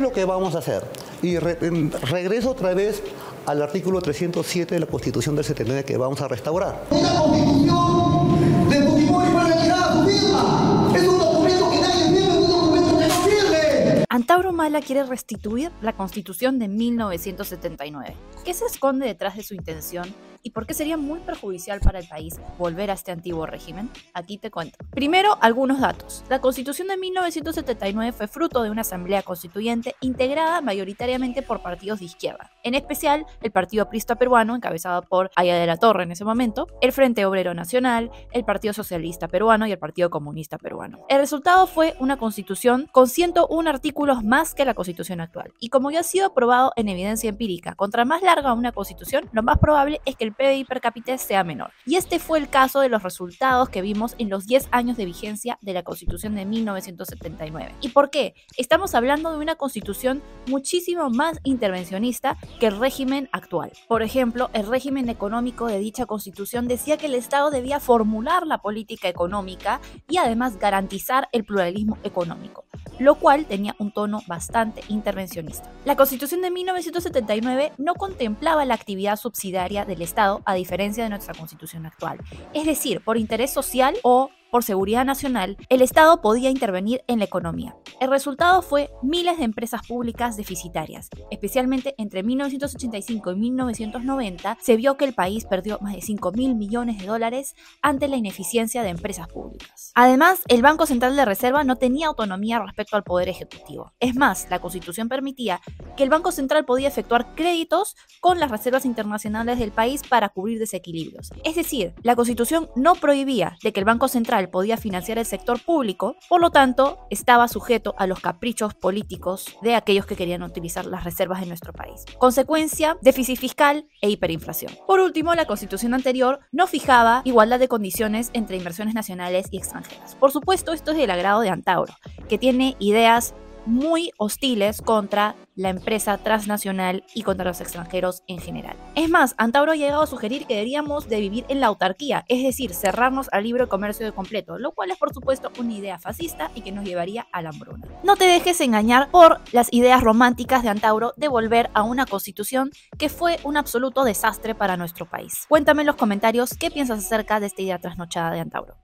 es lo que vamos a hacer? Y regreso otra vez al artículo 307 de la Constitución del 79 que vamos a restaurar. Una constitución de Fujimori fue retirada su firma. Es un documento que nadie firme, es un documento que no firme. Antauro Mala quiere restituir la Constitución de 1979. ¿Qué se esconde detrás de su intención y por qué sería muy perjudicial para el país volver a este antiguo régimen? Aquí te cuento. Primero, algunos datos. La Constitución de 1979 fue fruto de una asamblea constituyente integrada mayoritariamente por partidos de izquierda, en especial el Partido Aprista Peruano, encabezado por Aya de la Torre en ese momento, el Frente Obrero Nacional, el Partido Socialista Peruano y el Partido Comunista Peruano. El resultado fue una constitución con 101 artículos más que la constitución actual. Y como ya ha sido probado en evidencia empírica, contra más larga una constitución, lo más probable es que el PBI per cápita sea menor. Y este fue el caso de los resultados que vimos en los 10 años de vigencia de la Constitución de 1979. ¿Y por qué? Estamos hablando de una constitución muchísimo más intervencionista que el régimen actual. Por ejemplo, el régimen económico de dicha constitución decía que el Estado debía formular la política económica y además garantizar el pluralismo económico lo cual tenía un tono bastante intervencionista. La Constitución de 1979 no contemplaba la actividad subsidiaria del Estado a diferencia de nuestra Constitución actual, es decir, por interés social o por seguridad nacional, el Estado podía intervenir en la economía. El resultado fue miles de empresas públicas deficitarias. Especialmente entre 1985 y 1990 se vio que el país perdió más de 5 mil millones de dólares ante la ineficiencia de empresas públicas. Además, el Banco Central de Reserva no tenía autonomía respecto al Poder Ejecutivo. Es más, la Constitución permitía que el Banco Central podía efectuar créditos con las reservas internacionales del país para cubrir desequilibrios. Es decir, la Constitución no prohibía de que el Banco Podía financiar el sector público, por lo tanto, estaba sujeto a los caprichos políticos de aquellos que querían utilizar las reservas de nuestro país. Consecuencia, déficit fiscal e hiperinflación. Por último, la constitución anterior no fijaba igualdad de condiciones entre inversiones nacionales y extranjeras. Por supuesto, esto es del agrado de Antauro, que tiene ideas muy hostiles contra la empresa transnacional y contra los extranjeros en general. Es más, Antauro ha llegado a sugerir que deberíamos de vivir en la autarquía, es decir, cerrarnos al libre comercio de completo, lo cual es por supuesto una idea fascista y que nos llevaría a la hambruna. No te dejes engañar por las ideas románticas de Antauro de volver a una constitución que fue un absoluto desastre para nuestro país. Cuéntame en los comentarios qué piensas acerca de esta idea trasnochada de Antauro.